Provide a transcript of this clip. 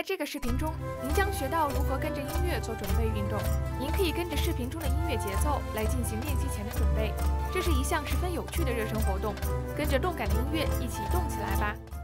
在这个视频中您将学到如何跟着音乐做准备运动。您可以跟着视频中的音乐节奏来进行练习前的准备。这是一项十分有趣的热身活动跟着动感的音乐一起动起来吧。